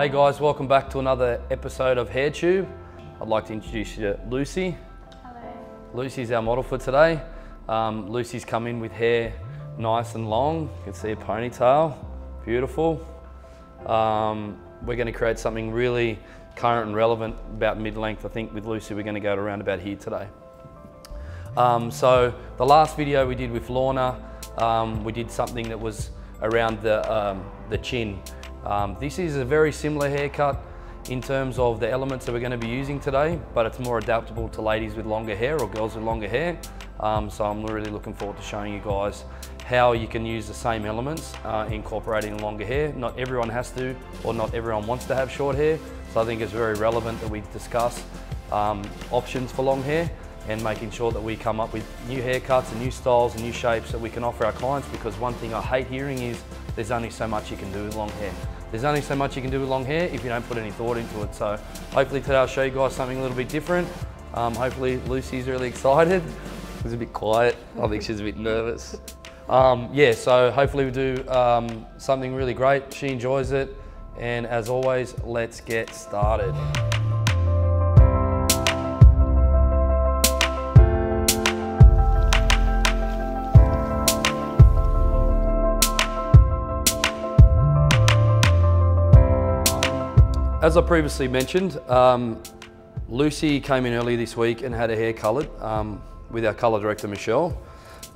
Hey guys, welcome back to another episode of HairTube. I'd like to introduce you to Lucy. Hello. Lucy's our model for today. Um, Lucy's come in with hair nice and long. You can see a ponytail, beautiful. Um, we're going to create something really current and relevant about mid-length. I think with Lucy we're going to go to around about here today. Um, so the last video we did with Lorna, um, we did something that was around the, um, the chin. Um, this is a very similar haircut in terms of the elements that we're going to be using today, but it's more adaptable to ladies with longer hair or girls with longer hair. Um, so I'm really looking forward to showing you guys how you can use the same elements uh, incorporating longer hair. Not everyone has to, or not everyone wants to have short hair. So I think it's very relevant that we discuss um, options for long hair and making sure that we come up with new haircuts and new styles and new shapes that we can offer our clients because one thing I hate hearing is there's only so much you can do with long hair. There's only so much you can do with long hair if you don't put any thought into it. So hopefully today I'll show you guys something a little bit different. Um, hopefully Lucy's really excited. She's a bit quiet. I think she's a bit nervous. Um, yeah, so hopefully we do um, something really great. She enjoys it. And as always, let's get started. As I previously mentioned, um, Lucy came in earlier this week and had her hair coloured um, with our colour director, Michelle.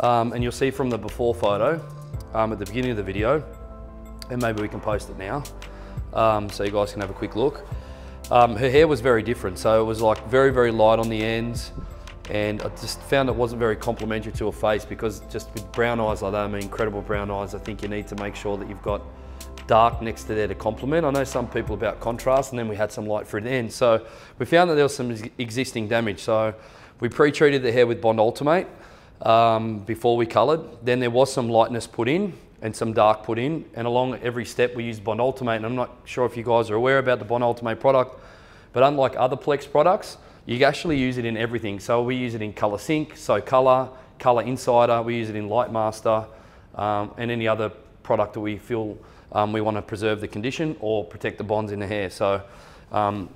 Um, and you'll see from the before photo um, at the beginning of the video, and maybe we can post it now, um, so you guys can have a quick look. Um, her hair was very different, so it was like very, very light on the ends, and I just found it wasn't very complimentary to her face because just with brown eyes like that, I mean incredible brown eyes, I think you need to make sure that you've got dark next to there to complement. I know some people about contrast and then we had some light for the end. So we found that there was some existing damage. So we pre-treated the hair with Bond Ultim8 um, before we coloured. Then there was some lightness put in and some dark put in. And along every step we used Bond Ultim8. And I'm not sure if you guys are aware about the Bond Ultim8 product, but unlike other Plex products, you actually use it in everything. So we use it in Colour Sync, So Colour, Colour Insider, we use it in Light Master, um, and any other product that we feel um, we want to preserve the condition or protect the bonds in the hair. So um,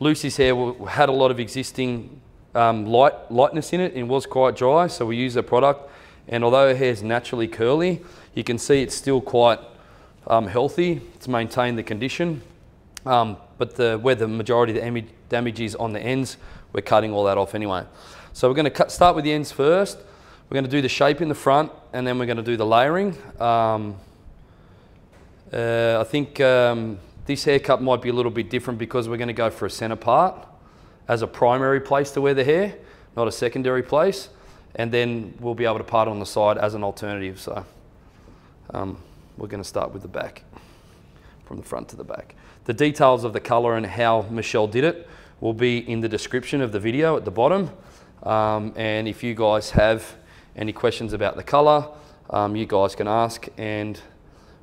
Lucy's hair had a lot of existing um, light, lightness in it and was quite dry, so we used a product. And although her hair is naturally curly, you can see it's still quite um, healthy to maintain the condition. Um, but the, where the majority of the damage is on the ends, we're cutting all that off anyway. So we're going to start with the ends first. We're going to do the shape in the front and then we're going to do the layering. Um, uh, I think um, this haircut might be a little bit different because we're going to go for a centre part as a primary place to wear the hair, not a secondary place. And then we'll be able to part on the side as an alternative. So um, we're going to start with the back, from the front to the back. The details of the colour and how Michelle did it will be in the description of the video at the bottom. Um, and if you guys have any questions about the colour, um, you guys can ask and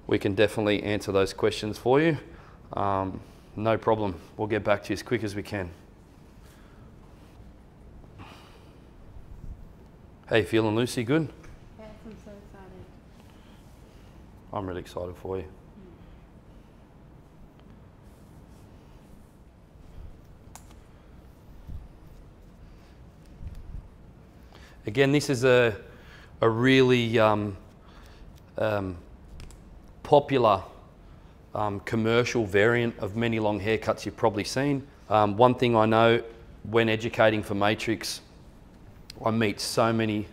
we can definitely answer those questions for you. Um, no problem. We'll get back to you as quick as we can. How you feeling, Lucy? Good? Yes, I'm so excited. I'm really excited for you. Again, this is a, a really um, um, popular um, commercial variant of many long haircuts you've probably seen. Um, one thing I know when educating for Matrix, I meet so many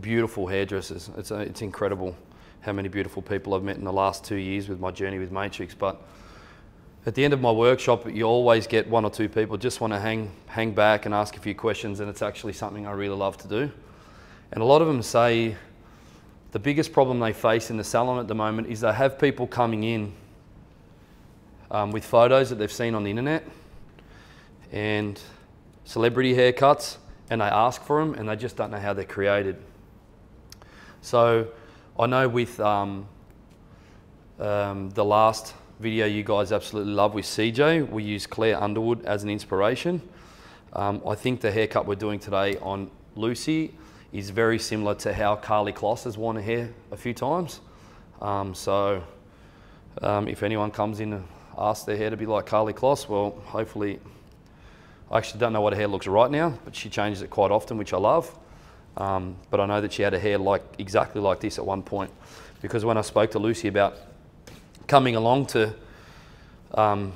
beautiful hairdressers. It's, a, it's incredible how many beautiful people I've met in the last two years with my journey with Matrix. But at the end of my workshop, you always get one or two people just want to hang, hang back and ask a few questions, and it's actually something I really love to do. And a lot of them say, the biggest problem they face in the salon at the moment is they have people coming in um, with photos that they've seen on the internet and celebrity haircuts and they ask for them and they just don't know how they're created. So I know with um, um, the last video you guys absolutely love with CJ, we use Claire Underwood as an inspiration. Um, I think the haircut we're doing today on Lucy is very similar to how Karlie Kloss has worn her hair a few times. Um, so um, if anyone comes in and asks their hair to be like Karlie Kloss. Well, hopefully, I actually don't know what her hair looks right now, but she changes it quite often, which I love. Um, but I know that she had a hair like exactly like this at one point, because when I spoke to Lucy about coming along to um,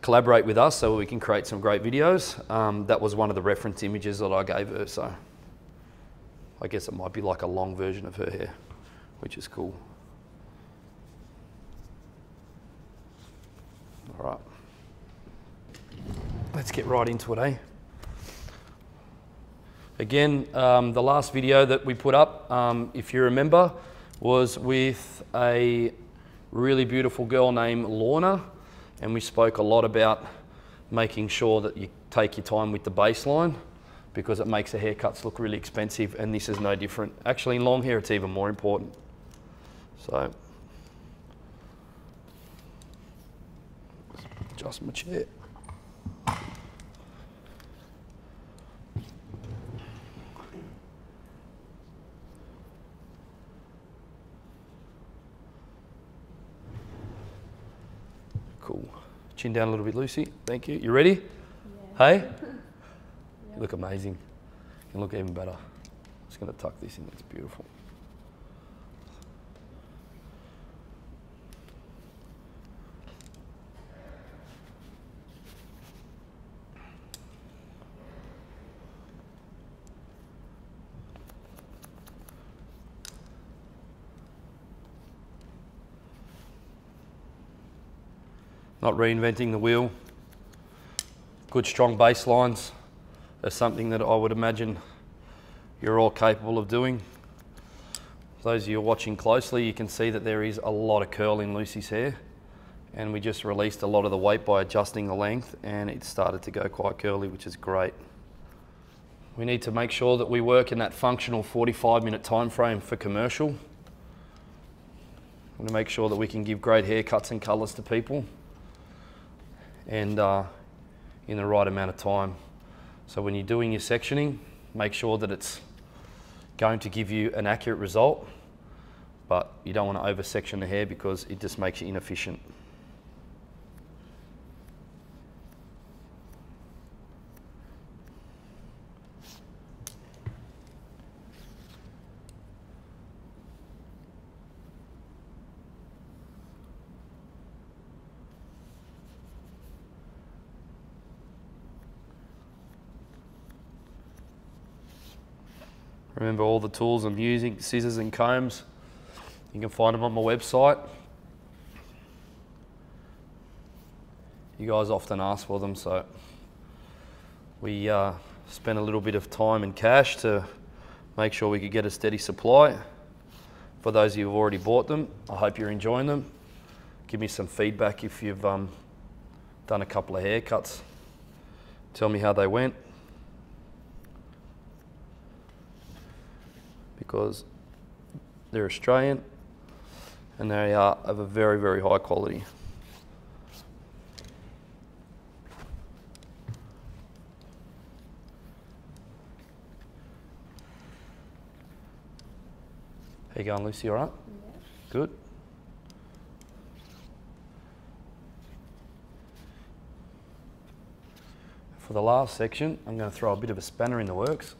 collaborate with us so we can create some great videos, um, that was one of the reference images that I gave her. So I guess it might be like a long version of her hair, which is cool. All right. Let's get right into it, eh? Again, um, the last video that we put up, um, if you remember, was with a really beautiful girl named Lorna, and we spoke a lot about making sure that you take your time with the baseline because it makes the haircuts look really expensive, and this is no different. Actually, in long hair, it's even more important. So, adjust my chair. Cool. Chin down a little bit, Lucy. Thank you. You ready? Yeah. Hey? You look amazing. You look even better. I'm just going to tuck this in. It's beautiful. Not reinventing the wheel. Good strong baselines are something that I would imagine you're all capable of doing. Those of you watching closely, you can see that there is a lot of curl in Lucy's hair. And we just released a lot of the weight by adjusting the length and it started to go quite curly, which is great. We need to make sure that we work in that functional 45 minute time frame for commercial. We want to make sure that we can give great haircuts and colours to people and uh, in the right amount of time. So when you're doing your sectioning, make sure that it's going to give you an accurate result, but you don't want to over section the hair because it just makes you inefficient. Remember all the tools I'm using, scissors and combs. You can find them on my website. You guys often ask for them, so we uh, spent a little bit of time and cash to make sure we could get a steady supply. For those of you who've already bought them, I hope you're enjoying them. Give me some feedback if you've um, done a couple of haircuts. Tell me how they went. Because they're Australian and they are of a very, very high quality. How you going, Lucy? All right? Yeah. Good. For the last section, I'm going to throw a bit of a spanner in the works.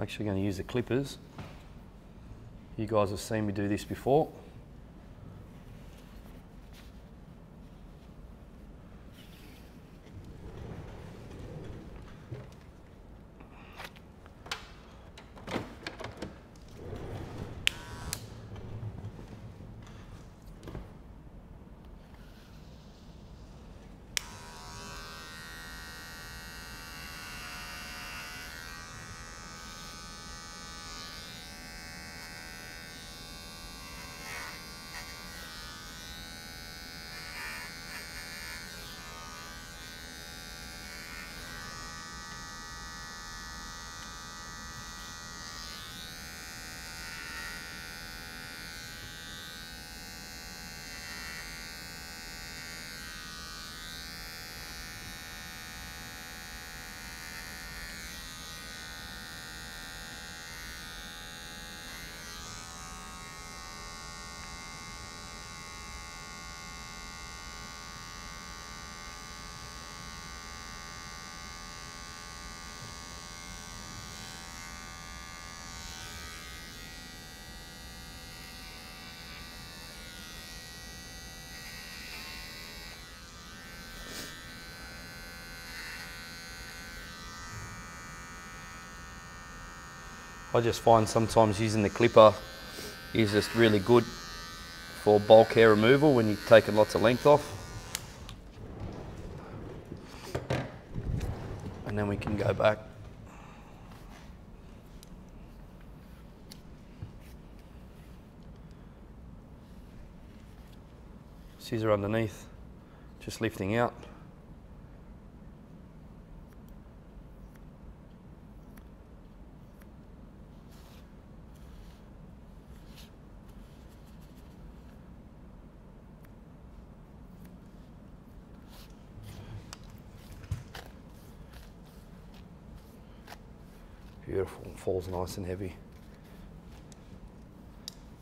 I'm actually going to use the clippers. You guys have seen me do this before. I just find sometimes using the clipper is just really good for bulk hair removal when you're taking lots of length off. And then we can go back. Scissor underneath, just lifting out. Falls nice and heavy.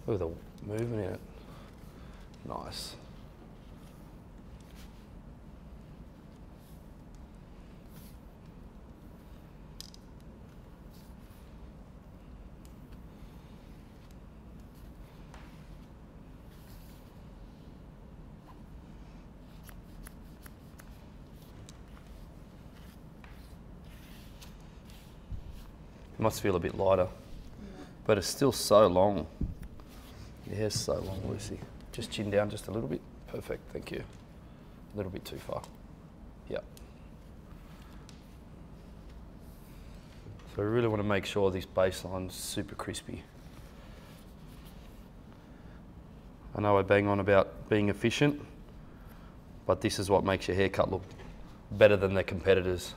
Look at the movement in it. Nice. Must feel a bit lighter, but it's still so long. Hair's so long, Lucy. Just chin down just a little bit. Perfect, thank you. A little bit too far. Yep. So we really want to make sure this baseline's super crispy. I know I bang on about being efficient, but this is what makes your haircut look better than their competitors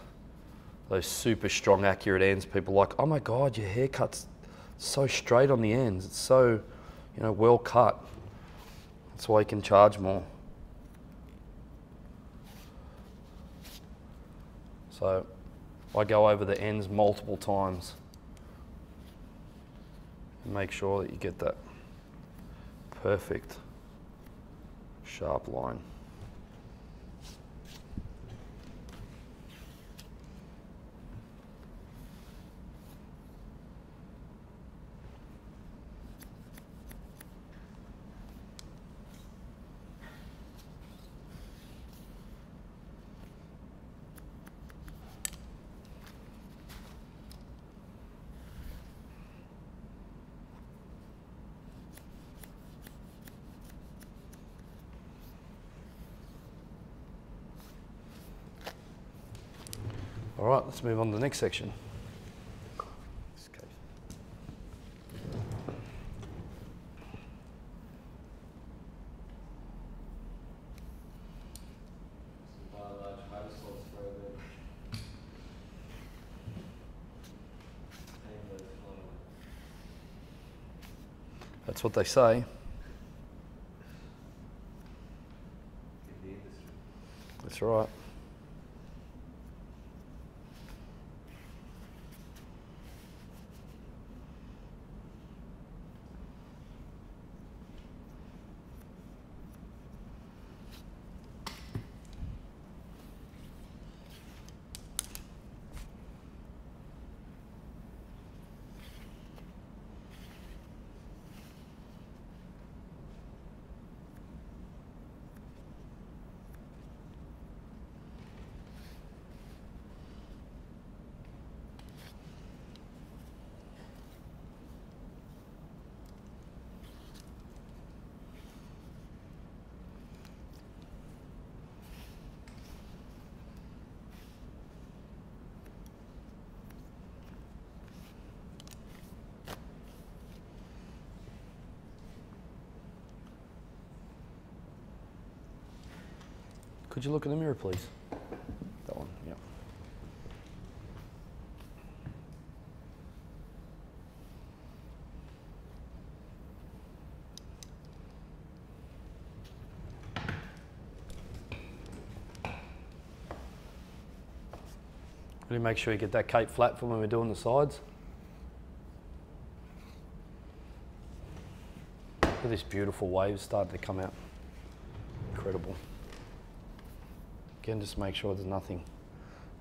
those super strong, accurate ends. People like, oh my God, your haircut's so straight on the ends. It's so, you know, well cut. That's why you can charge more. So I go over the ends multiple times. And make sure that you get that perfect sharp line. All right, let's move on to the next section. That's what they say. That's right. Could you look in the mirror, please? That one, yeah. Really make sure you get that cape flat for when we're doing the sides. Look at this beautiful wave starting to come out. Incredible. Again, just make sure there's nothing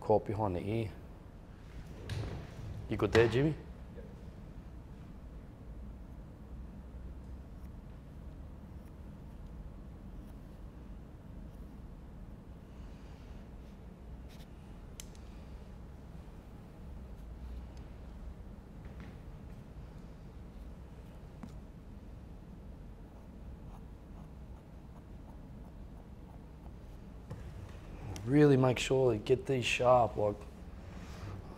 caught behind the ear. You good there, Jimmy? really make sure you get these sharp. Like,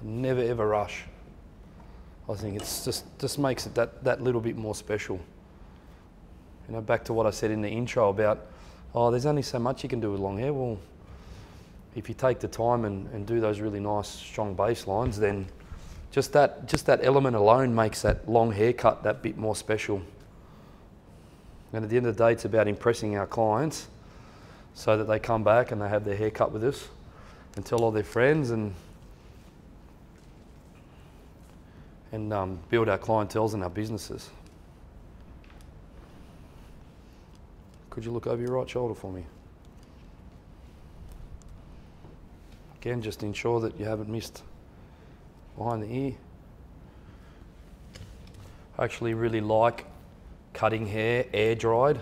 never ever rush. I think it's just just makes it that that little bit more special. You know, back to what I said in the intro about, oh, there's only so much you can do with long hair. Well, if you take the time and, and do those really nice strong baselines, then just that just that element alone makes that long haircut that bit more special. And at the end of the day, it's about impressing our clients so that they come back and they have their hair cut with us and tell all their friends and and um, build our clientels and our businesses. Could you look over your right shoulder for me? Again, just ensure that you haven't missed behind the ear. I actually really like cutting hair air dried.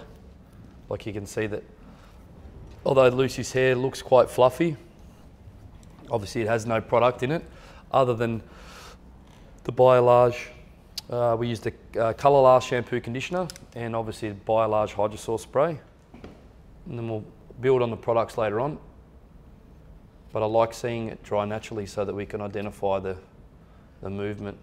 Like you can see that although Lucy's hair looks quite fluffy, obviously it has no product in it other than the Biolage. Uh, we use the uh, Colour Last shampoo conditioner and obviously the Biolage Hydrosource spray. And then we'll build on the products later on. But I like seeing it dry naturally so that we can identify the, the movement.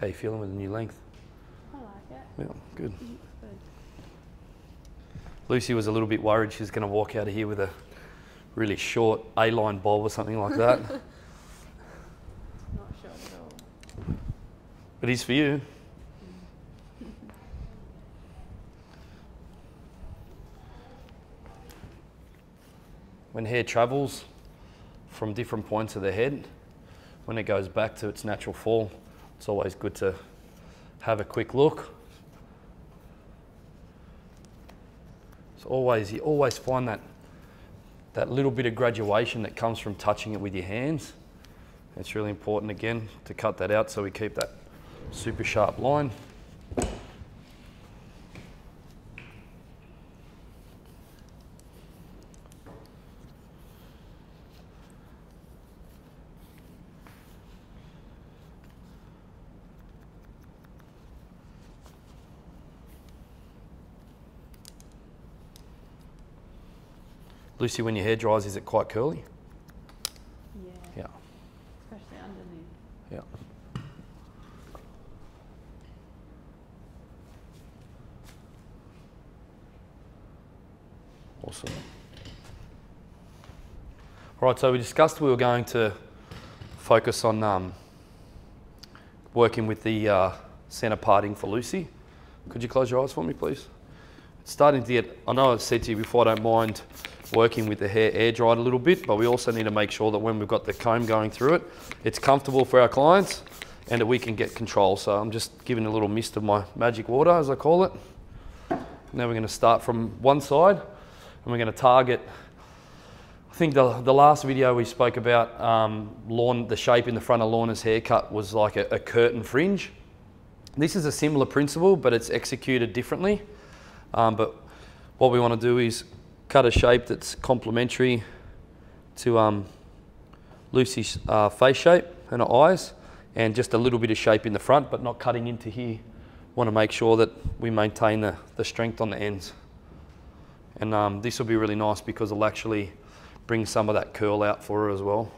How you feeling with the new length? I like it. Yeah, good. Good. Lucy was a little bit worried she's going to walk out of here with a really short A-line bob or something like that. Not short at all. But it is for you. When hair travels from different points of the head, when it goes back to its natural fall, it's always good to have a quick look. It's always you always find that that little bit of graduation that comes from touching it with your hands. It's really important again to cut that out so we keep that super sharp line. Lucy, when your hair dries, is it quite curly? Yeah. Yeah. Especially underneath. Yeah. Awesome. All right, so we discussed we were going to focus on um, working with the uh, centre parting for Lucy. Could you close your eyes for me, please? It's starting to get, I know I've said to you before, I don't mind working with the hair air dried a little bit, but we also need to make sure that when we've got the comb going through it, it's comfortable for our clients and that we can get control. So I'm just giving a little mist of my magic water, as I call it. Now we're going to start from one side and we're going to target. I think the, the last video we spoke about um, lawn, the shape in the front of Lorna's haircut was like a, a curtain fringe. This is a similar principle, but it's executed differently. Um, but what we want to do is cut a shape that's complementary to um, Lucy's uh, face shape and her eyes, and just a little bit of shape in the front, but not cutting into here. Want to make sure that we maintain the, the strength on the ends. And um, this will be really nice because it'll actually bring some of that curl out for her as well.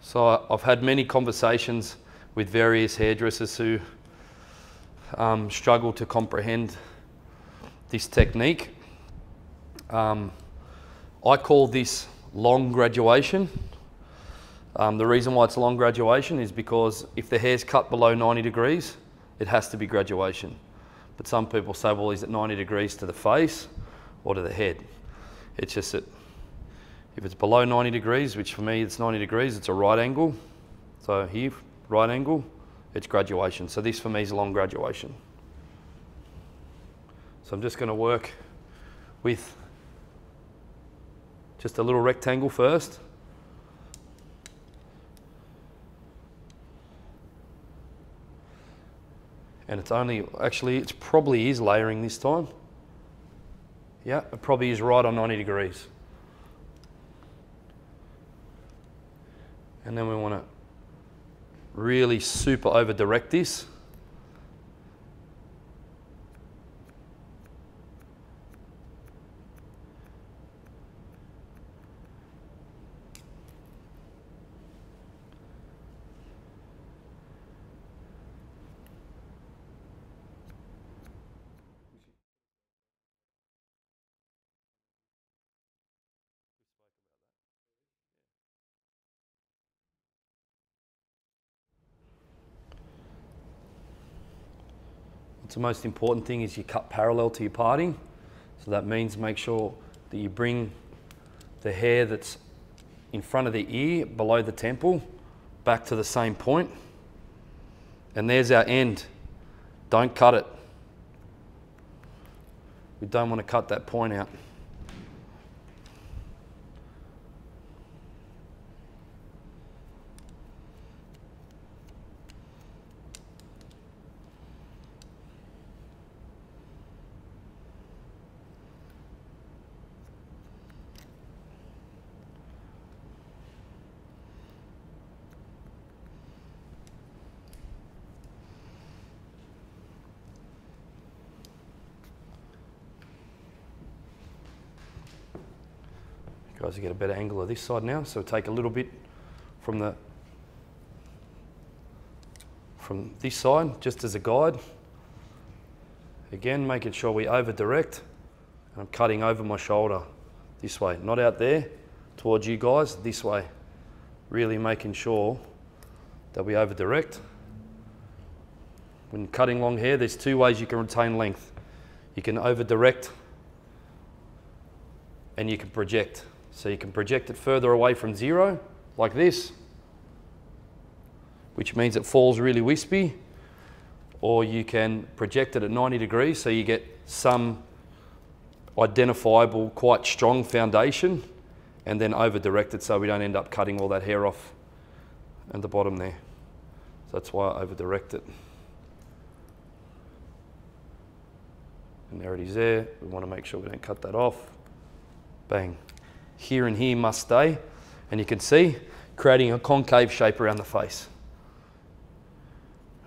So I've had many conversations with various hairdressers who um, struggle to comprehend this technique. Um, I call this long graduation. Um, the reason why it's long graduation is because if the hair's cut below 90 degrees, it has to be graduation. But some people say, well, is it 90 degrees to the face or to the head? It's just that if it's below 90 degrees, which for me it's 90 degrees, it's a right angle. So here, right angle, it's graduation. So this for me is a long graduation. So I'm just going to work with just a little rectangle first. And it's only, actually, it's probably is layering this time. Yeah, it probably is right on 90 degrees. And then we want to really super over direct this. The most important thing is you cut parallel to your parting. So that means make sure that you bring the hair that's in front of the ear below the temple back to the same point. And there's our end. Don't cut it. We don't want to cut that point out. Guys, you get a better angle of this side now. So take a little bit from the from this side, just as a guide. Again, making sure we over direct. And I'm cutting over my shoulder this way, not out there towards you guys, this way. Really making sure that we over direct. When cutting long hair, there's two ways you can retain length. You can over direct and you can project. So you can project it further away from zero, like this, which means it falls really wispy, or you can project it at 90 degrees so you get some identifiable, quite strong foundation, and then over direct it so we don't end up cutting all that hair off at the bottom there. So that's why I over direct it. And there it is there. We want to make sure we don't cut that off. Bang here and here must stay. And you can see, creating a concave shape around the face.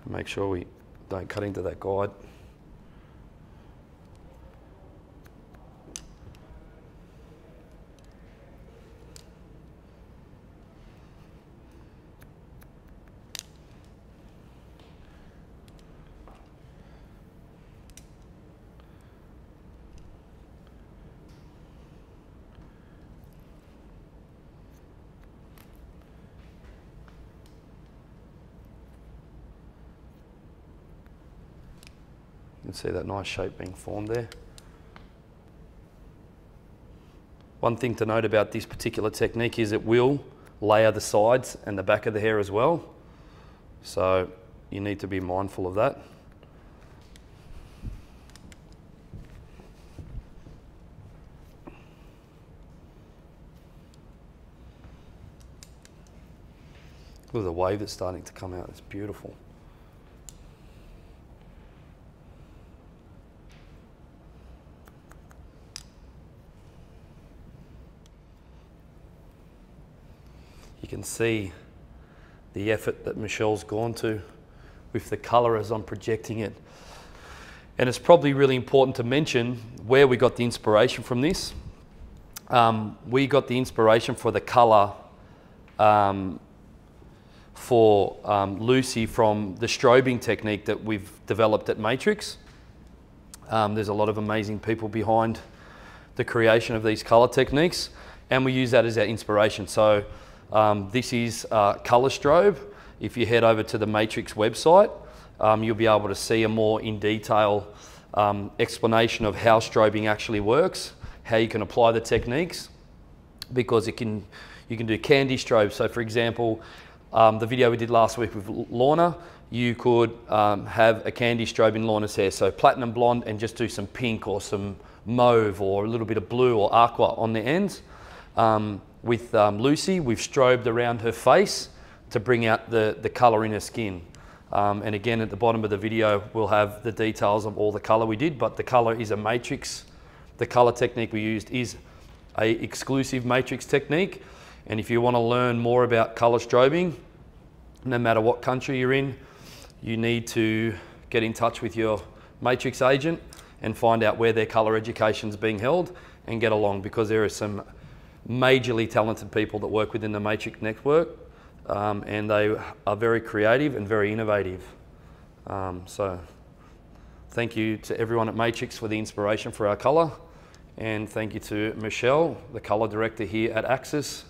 Make sure we don't cut into that guide. See that nice shape being formed there. One thing to note about this particular technique is it will layer the sides and the back of the hair as well. So you need to be mindful of that. Look at the wave that's starting to come out, it's beautiful. Can see the effort that Michelle's gone to with the colour as I'm projecting it. And it's probably really important to mention where we got the inspiration from this. Um, we got the inspiration for the colour um, for um, Lucy from the strobing technique that we've developed at Matrix. Um, there's a lot of amazing people behind the creation of these color techniques, and we use that as our inspiration. So um, this is uh, color strobe. If you head over to the Matrix website, um, you'll be able to see a more in detail um, explanation of how strobing actually works, how you can apply the techniques, because it can, you can do candy strobe. So for example, um, the video we did last week with Lorna, you could um, have a candy strobe in Lorna's hair. So platinum blonde and just do some pink or some mauve or a little bit of blue or aqua on the ends. Um, with um, Lucy, we've strobed around her face to bring out the, the colour in her skin. Um, and again, at the bottom of the video, we'll have the details of all the colour we did, but the colour is a matrix. The colour technique we used is a exclusive matrix technique. And if you want to learn more about colour strobing, no matter what country you're in, you need to get in touch with your matrix agent and find out where their colour education is being held and get along because there are some majorly talented people that work within the matrix network um, and they are very creative and very innovative. Um, so thank you to everyone at Matrix for the inspiration for our colour and thank you to Michelle, the colour director here at Axis.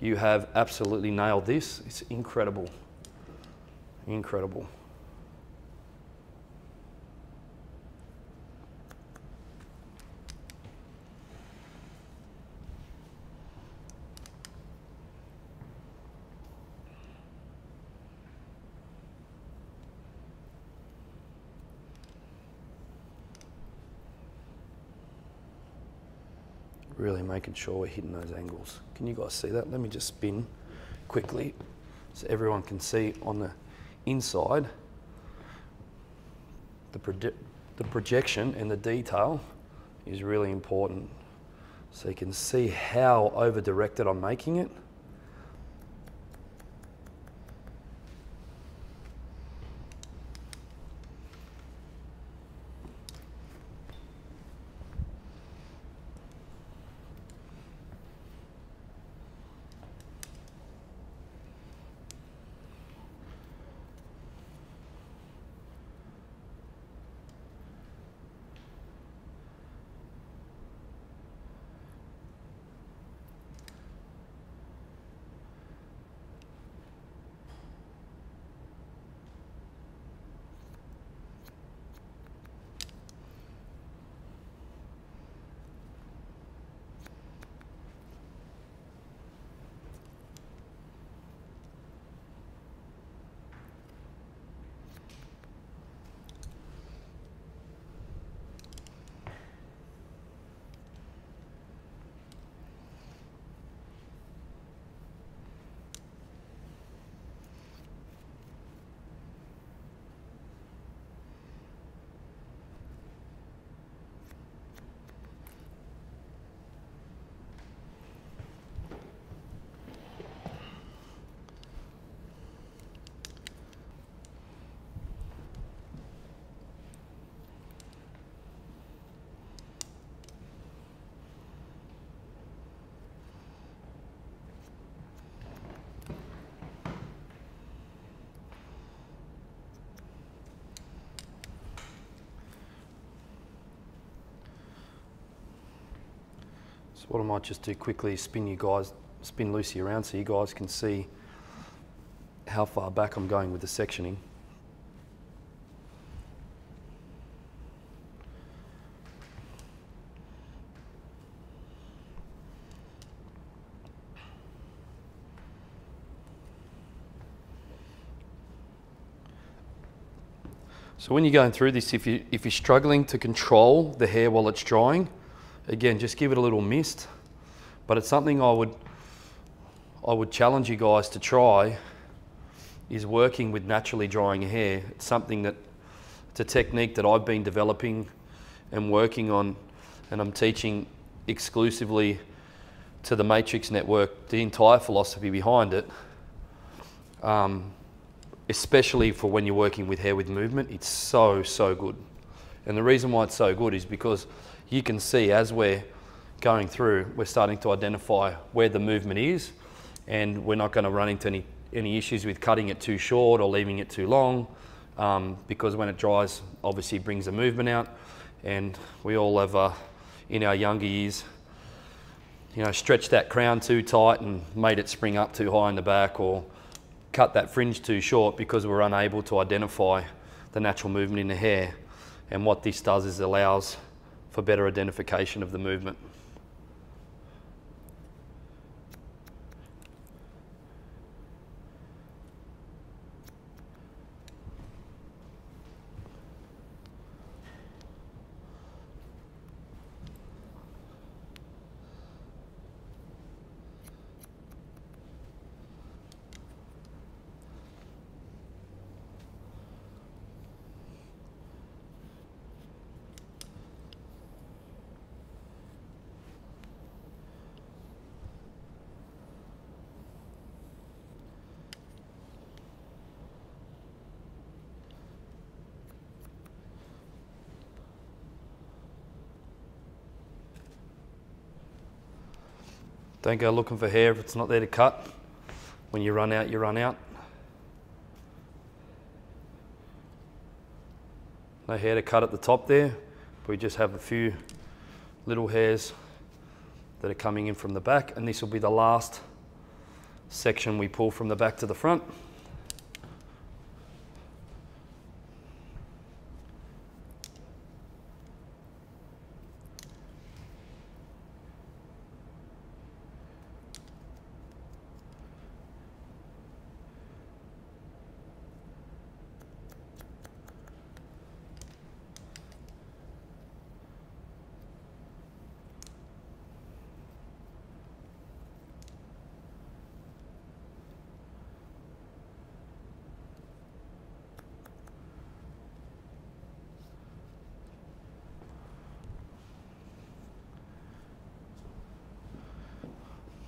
You have absolutely nailed this. It's incredible. Incredible. Really making sure we're hitting those angles. Can you guys see that? Let me just spin quickly so everyone can see on the inside the, proje the projection and the detail is really important. So you can see how over directed I'm making it. So what I might just do quickly spin you guys, spin Lucy around so you guys can see how far back I'm going with the sectioning. So when you're going through this, if, you, if you're struggling to control the hair while it's drying, again, just give it a little mist. But it's something I would, I would challenge you guys to try is working with naturally drying hair. It's something that, it's a technique that I've been developing and working on and I'm teaching exclusively to the Matrix Network, the entire philosophy behind it. Um, especially for when you're working with hair with movement, it's so, so good. And the reason why it's so good is because you can see as we're going through, we're starting to identify where the movement is and we're not going to run into any, any issues with cutting it too short or leaving it too long um, because when it dries, obviously brings the movement out. And we all have, uh, in our younger years, you know, stretched that crown too tight and made it spring up too high in the back or cut that fringe too short because we're unable to identify the natural movement in the hair. And what this does is allows for better identification of the movement. Don't go looking for hair if it's not there to cut. When you run out, you run out. No hair to cut at the top there. We just have a few little hairs that are coming in from the back and this will be the last section we pull from the back to the front.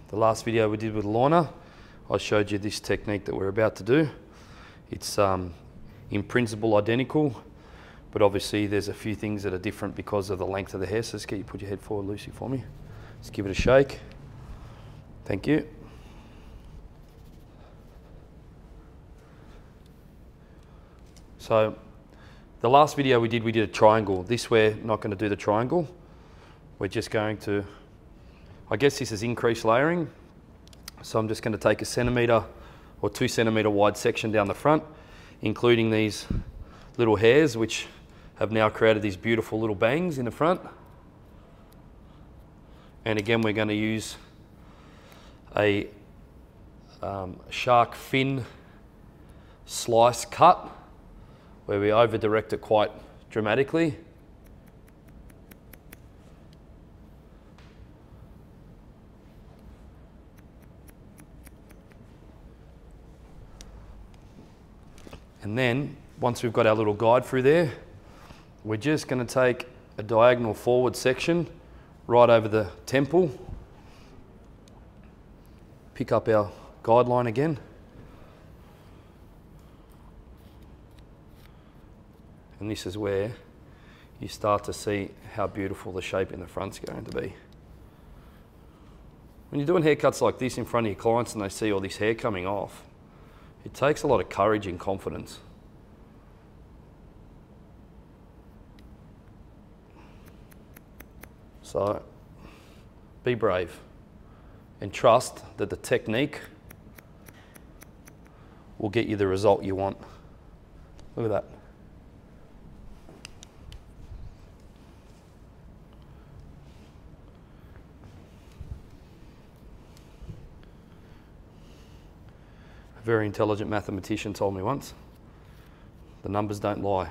The last video we did with Lorna, I showed you this technique that we're about to do. It's um, in principle identical, but obviously there's a few things that are different because of the length of the hair. So let's get you put your head forward, Lucy, for me. Let's give it a shake. Thank you. So the last video we did, we did a triangle. This we're not going to do the triangle. We're just going to I guess this is increased layering. So I'm just going to take a centimetre or two centimetre wide section down the front, including these little hairs, which have now created these beautiful little bangs in the front. And again, we're going to use a um, shark fin slice cut where we over direct it quite dramatically. And then once we've got our little guide through there, we're just going to take a diagonal forward section right over the temple, pick up our guideline again. And this is where you start to see how beautiful the shape in the front's going to be. When you're doing haircuts like this in front of your clients and they see all this hair coming off, it takes a lot of courage and confidence. So be brave and trust that the technique will get you the result you want. Look at that. Very intelligent mathematician told me once the numbers don't lie.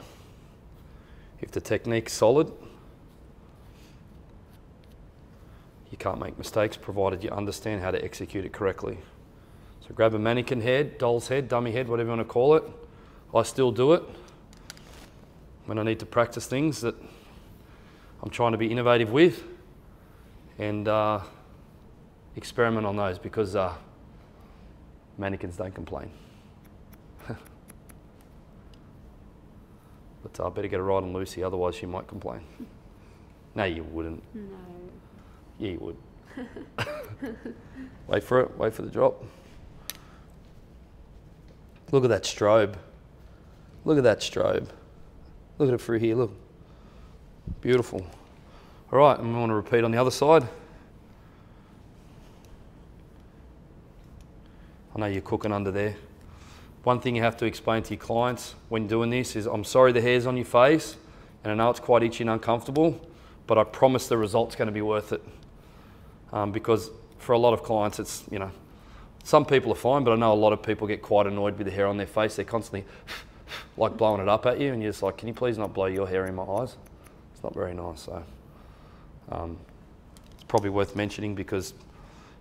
If the technique's solid, you can't make mistakes provided you understand how to execute it correctly. So grab a mannequin head, doll's head, dummy head, whatever you want to call it. I still do it when I need to practice things that I'm trying to be innovative with and uh, experiment on those because uh, mannequins don't complain. but I uh, better get a ride on Lucy, otherwise she might complain. No, you wouldn't. No. Yeah, you would. wait for it, wait for the drop. Look at that strobe. Look at that strobe. Look at it through here, look. Beautiful. All right, and we want to repeat on the other side. I know you're cooking under there. One thing you have to explain to your clients when doing this is I'm sorry the hair's on your face and I know it's quite itchy and uncomfortable, but I promise the result's going to be worth it. Um, because for a lot of clients, it's, you know, some people are fine, but I know a lot of people get quite annoyed with the hair on their face. They're constantly like blowing it up at you, and you're just like, can you please not blow your hair in my eyes? It's not very nice. So um, it's probably worth mentioning because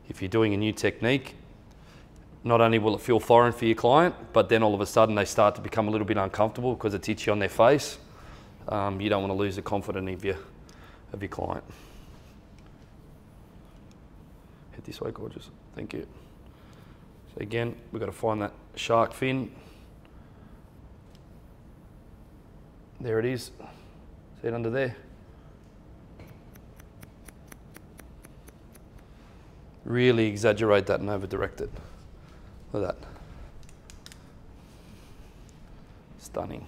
if you're doing a new technique, not only will it feel foreign for your client, but then all of a sudden they start to become a little bit uncomfortable because it's itchy on their face. Um, you don't want to lose the confidence of your, of your client. Head this way, gorgeous. Thank you. So again, we've got to find that shark fin. There it is. See it under there? Really exaggerate that and over direct it. Look at that. Stunning.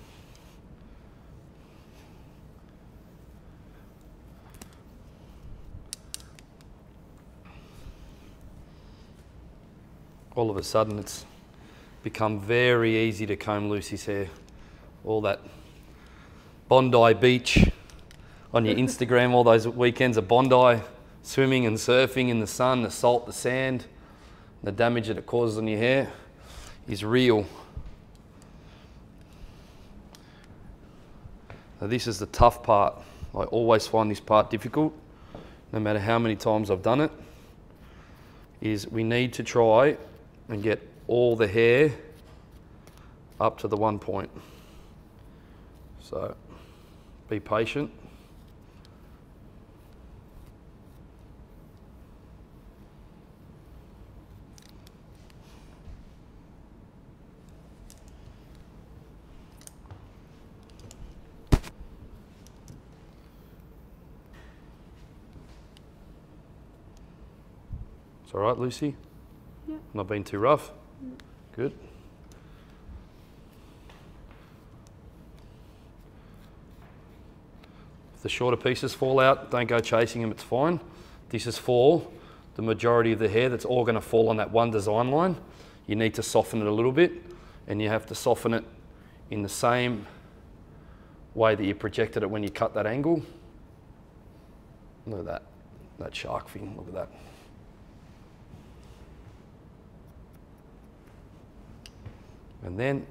All of a sudden, it's become very easy to comb Lucy's hair. All that Bondi Beach on your Instagram, all those weekends of Bondi, swimming and surfing in the sun, the salt, the sand the damage that it causes on your hair is real. Now this is the tough part. I always find this part difficult, no matter how many times I've done it, is we need to try and get all the hair up to the one point. So be patient. It's all right, Lucy? Yeah. Not being too rough? Mm. Good. If the shorter pieces fall out, don't go chasing them, it's fine. This is for the majority of the hair that's all gonna fall on that one design line. You need to soften it a little bit and you have to soften it in the same way that you projected it when you cut that angle. Look at that, that shark fin, look at that. And then,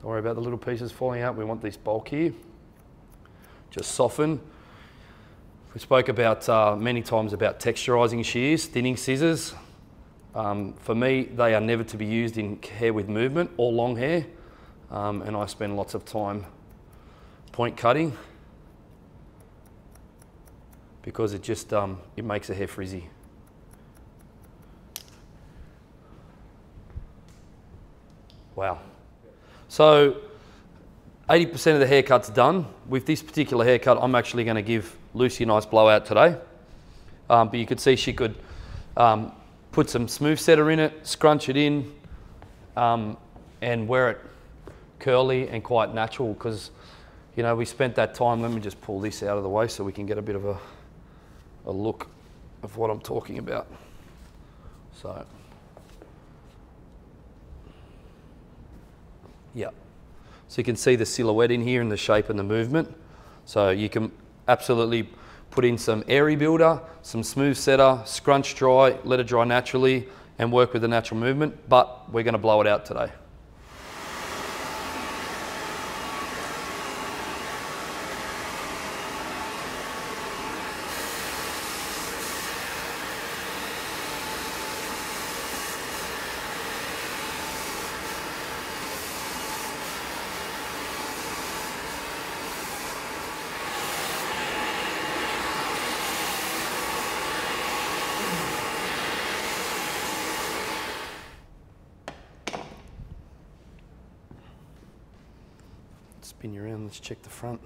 don't worry about the little pieces falling out. We want this bulk here. Just soften. We spoke about uh, many times about texturizing shears, thinning scissors. Um, for me, they are never to be used in hair with movement or long hair. Um, and I spend lots of time point cutting because it just um, it makes the hair frizzy. Wow. So 80% of the haircut's done. With this particular haircut, I'm actually going to give Lucy a nice blowout today. Um, but you could see she could um, put some smooth setter in it, scrunch it in, um, and wear it curly and quite natural because, you know, we spent that time. Let me just pull this out of the way so we can get a bit of a, a look of what I'm talking about. So. Yeah. So you can see the silhouette in here and the shape and the movement. So you can absolutely put in some airy builder, some smooth setter, scrunch dry, let it dry naturally and work with the natural movement, but we're gonna blow it out today. Spin you around, let's check the front.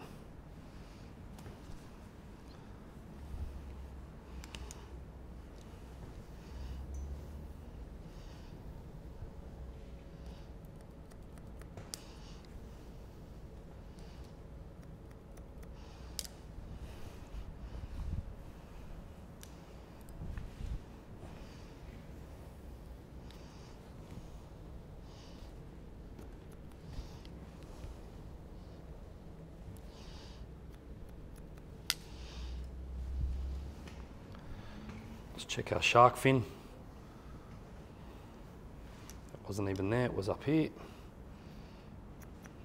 Check our shark fin. It wasn't even there, it was up here.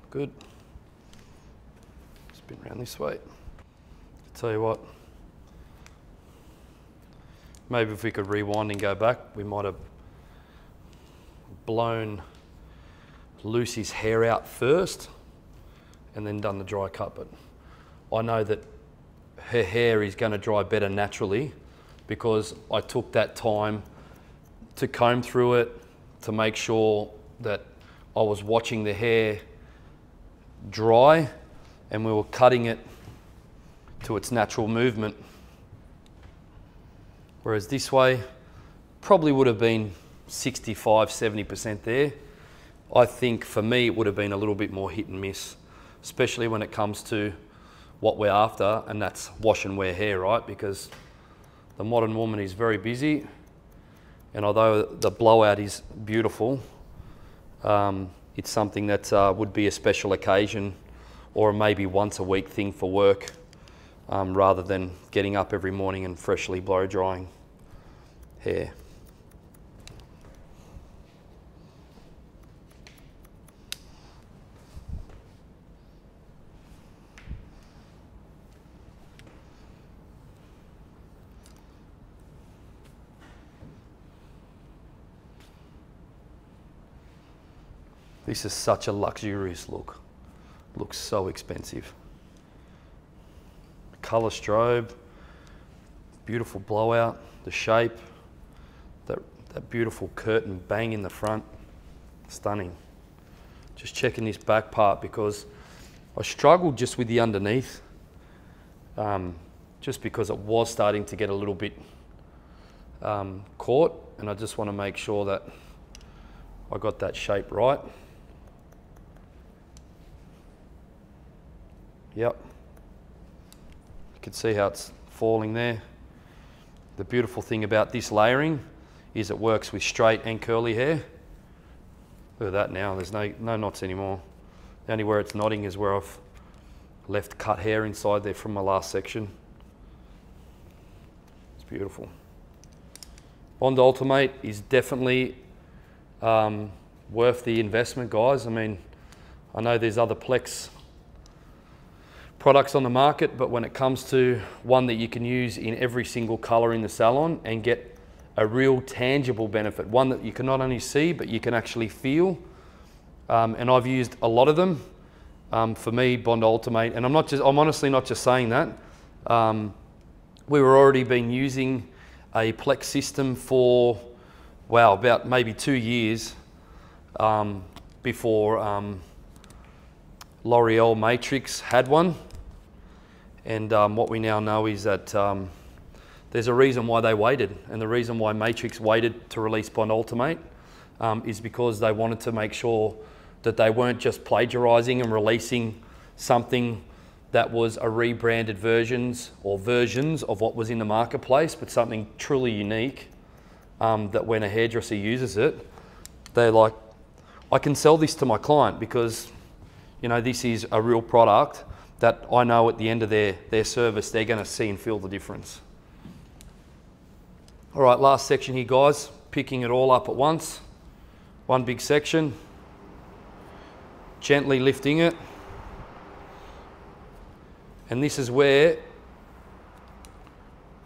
Good. Spin around this way. Tell you what, maybe if we could rewind and go back, we might have blown Lucy's hair out first and then done the dry cut. But I know that her hair is going to dry better naturally because I took that time to comb through it to make sure that I was watching the hair dry and we were cutting it to its natural movement. Whereas this way, probably would have been 65, 70% there. I think for me, it would have been a little bit more hit and miss, especially when it comes to what we're after, and that's wash and wear hair, right? Because the modern woman is very busy, and although the blowout is beautiful, um, it's something that uh, would be a special occasion or maybe once a week thing for work um, rather than getting up every morning and freshly blow drying hair. This is such a luxurious look. Looks so expensive. Color strobe, beautiful blowout, the shape, that, that beautiful curtain bang in the front, stunning. Just checking this back part because I struggled just with the underneath, um, just because it was starting to get a little bit um, caught and I just want to make sure that I got that shape right. Yep. You can see how it's falling there. The beautiful thing about this layering is it works with straight and curly hair. Look at that now, there's no, no knots anymore. The only where it's knotting is where I've left cut hair inside there from my last section. It's beautiful. Bond Ultim8 is definitely um, worth the investment, guys. I mean, I know there's other Plex products on the market, but when it comes to one that you can use in every single color in the salon and get a real tangible benefit, one that you can not only see, but you can actually feel. Um, and I've used a lot of them. Um, for me, Bond Ultim8, and I'm not just, I'm honestly not just saying that. Um, we were already been using a Plex system for, wow, about maybe two years um, before um, L'Oreal Matrix had one. And um, what we now know is that um, there's a reason why they waited, and the reason why Matrix waited to release Bond Ultim8 um, is because they wanted to make sure that they weren't just plagiarizing and releasing something that was a rebranded versions or versions of what was in the marketplace, but something truly unique um, that when a hairdresser uses it, they're like, I can sell this to my client because, you know, this is a real product that I know at the end of their, their service, they're going to see and feel the difference. All right, last section here, guys. Picking it all up at once. One big section. Gently lifting it. And this is where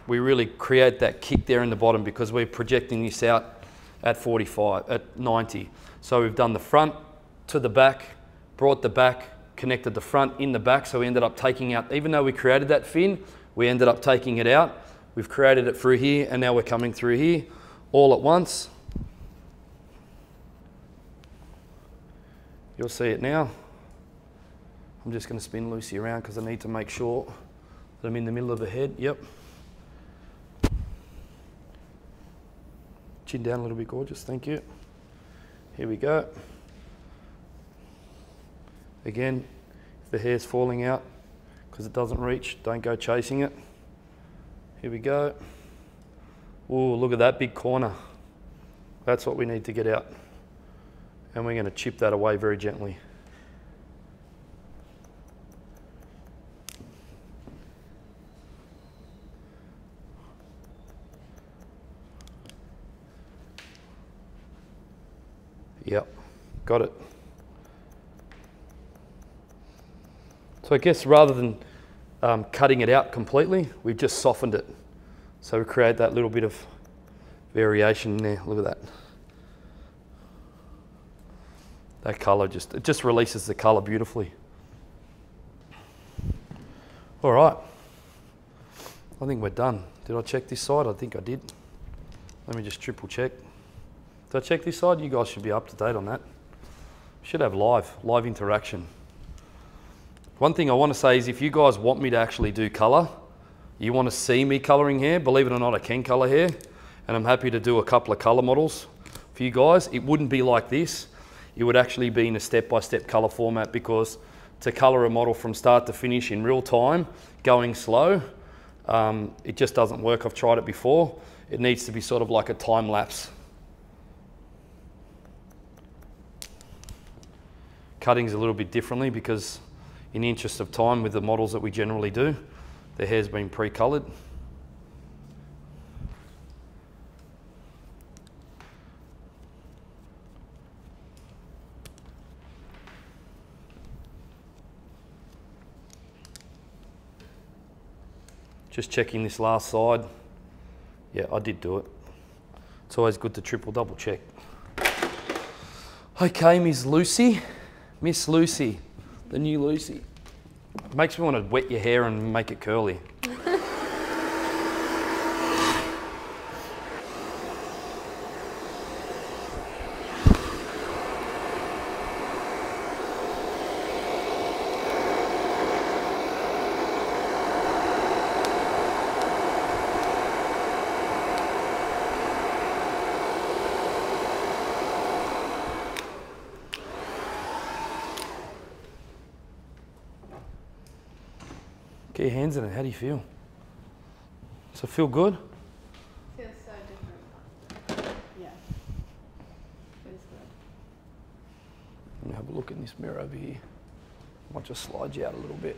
we really create that kick there in the bottom because we're projecting this out at 45, at 90. So we've done the front to the back, brought the back connected the front in the back. So we ended up taking out, even though we created that fin, we ended up taking it out. We've created it through here and now we're coming through here all at once. You'll see it now. I'm just going to spin Lucy around because I need to make sure that I'm in the middle of the head. Yep. Chin down a little bit, gorgeous. Thank you. Here we go. Again, if the hair's falling out because it doesn't reach, don't go chasing it. Here we go. Oh, look at that big corner. That's what we need to get out. And we're gonna chip that away very gently. Yep, got it. So I guess rather than um, cutting it out completely, we've just softened it. So we create that little bit of variation there. Look at that. That color just, it just releases the color beautifully. All right. I think we're done. Did I check this side? I think I did. Let me just triple check. Did I check this side? You guys should be up to date on that. Should have live, live interaction. One thing I want to say is if you guys want me to actually do color, you want to see me coloring hair, believe it or not, I can color hair. And I'm happy to do a couple of color models for you guys. It wouldn't be like this. It would actually be in a step-by-step -step color format because to color a model from start to finish in real time, going slow, um, it just doesn't work. I've tried it before. It needs to be sort of like a time lapse. Cutting's a little bit differently because in the interest of time with the models that we generally do, the hair's been pre-colored. Just checking this last side. Yeah, I did do it. It's always good to triple double check. Okay, Miss Lucy. Miss Lucy, the new Lucy. Makes me want to wet your hair and make it curly. Get hands in it. How do you feel? Does it feel good? Feels so different. Yeah. Feels good. Let me have a look in this mirror over here. I might just slide you out a little bit.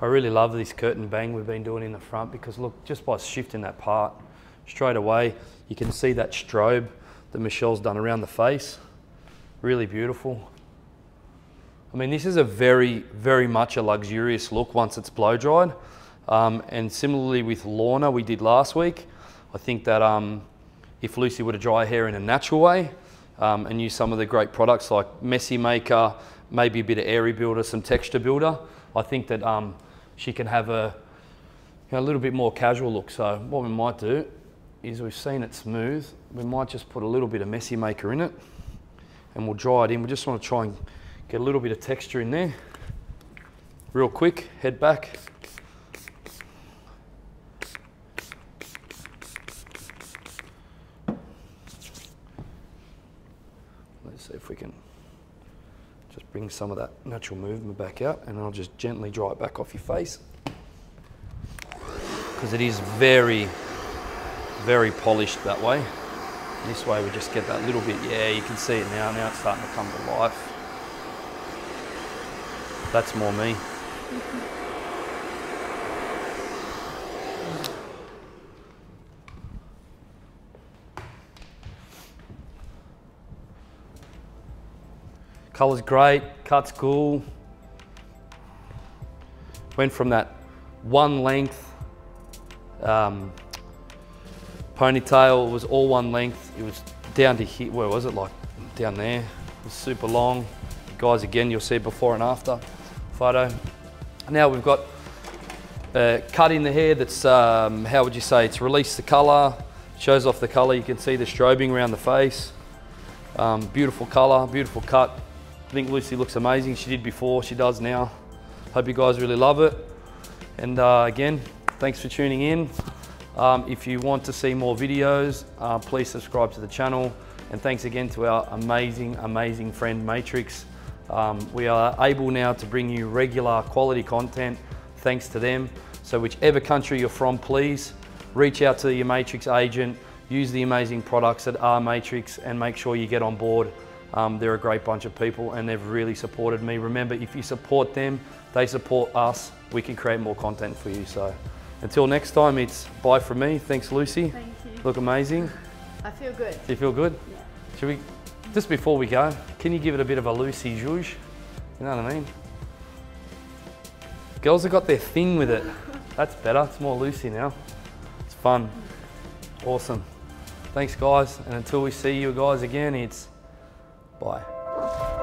I really love this curtain bang we've been doing in the front because look, just by shifting that part straight away, you can see that strobe that Michelle's done around the face. Really beautiful. I mean, this is a very, very much a luxurious look once it's blow dried. Um, and similarly with Lorna, we did last week. I think that um, if Lucy were to dry her hair in a natural way um, and use some of the great products like Messy Maker, maybe a bit of Airy Builder, some Texture Builder, I think that um, she can have a, you know, a little bit more casual look. So what we might do is we've seen it smooth, we might just put a little bit of Messy Maker in it and we'll dry it in. We just want to try and get a little bit of texture in there. Real quick, head back. Let's see if we can just bring some of that natural movement back out and I'll just gently dry it back off your face. Because it is very, very polished that way. This way we just get that little bit, yeah, you can see it now, now it's starting to come to life. That's more me. Colour's great, cut's cool. Went from that one length um, ponytail, was all one length. It was down to here, where was it, like down there. It was super long. Guys, again, you'll see before and after photo. Now we've got a cut in the hair that's, um, how would you say, it's released the colour, shows off the colour. You can see the strobing around the face. Um, beautiful colour, beautiful cut. I think Lucy looks amazing. She did before, she does now. Hope you guys really love it. And uh, again, thanks for tuning in. Um, if you want to see more videos, uh, please subscribe to the channel. And thanks again to our amazing, amazing friend Matrix. Um, we are able now to bring you regular quality content thanks to them. So whichever country you're from, please reach out to your Matrix agent, use the amazing products that are Matrix and make sure you get on board Um, they're a great bunch of people and they've really supported me. Remember, if you support them, they support us, we can create more content for you. So until next time, it's bye from me. Thanks, Lucy. Thank you. Look amazing. I feel good. Do you feel good? Yeah. Should we, just before we go, can you give it a bit of a Lucy zhuzh? You know what I mean? Girls have got their thing with it. That's better. It's more Lucy now. It's fun. Awesome. Thanks, guys. And until we see you guys again, it's bye.